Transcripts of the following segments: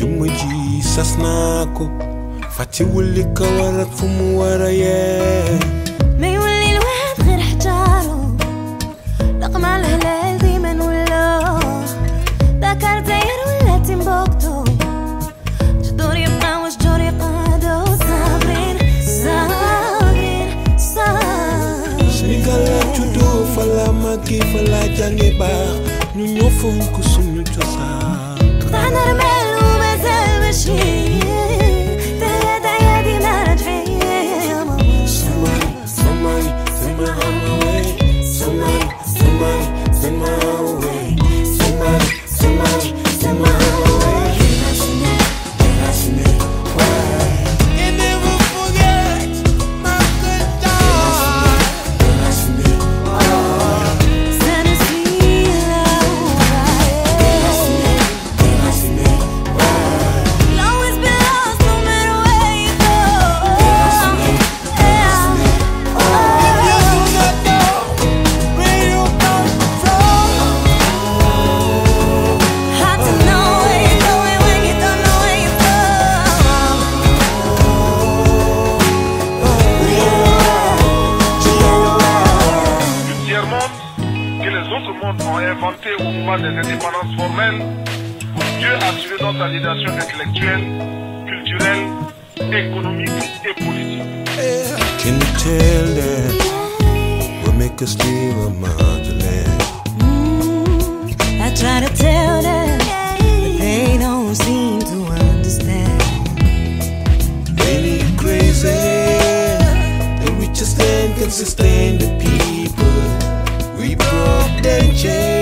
jëmm ji sas naa ko fàttewul li ko war ak fu mu war a yee ما يولي الواحد غير حجاره رقم على الهلال ديما ولا ذكر داير ولا تيمبوكتو جدور يبقى وشجور يقعدو صابرين صابرين صابرين Sénégal la juddoo fa la màggee fa la jànge baax ñu ñoo inventé au moment des indépendances formelles pour mieux assurer notre validation intellectuelle, culturelle, économique et politique. Can you tell that what make us leave a motherland? Mm, I try to tell them, but they don't seem to understand. Ain't it crazy? The richest land can sustain the people. We broke their chains,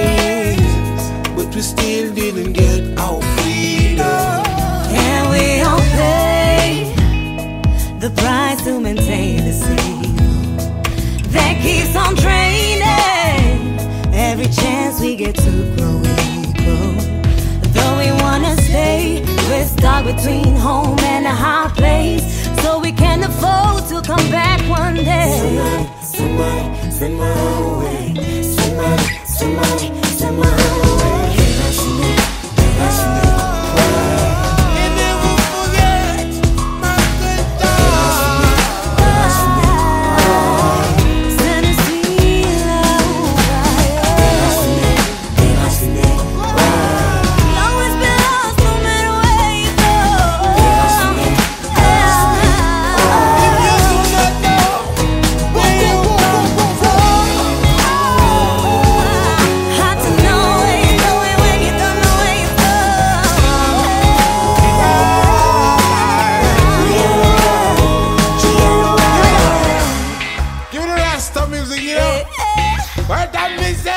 we're between home and a high place, so we can afford to come back one day. Somebody, my. Somebody, What that me say?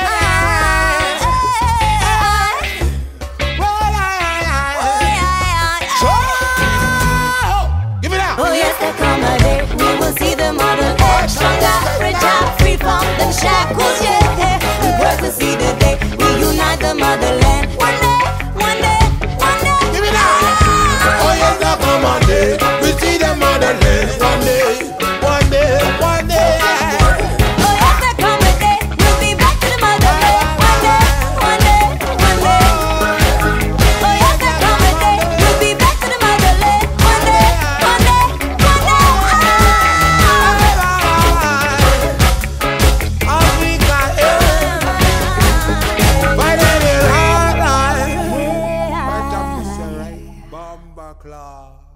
Oh yes, there come a day. We will see the model stronger, richer, free from the shackles o'clock.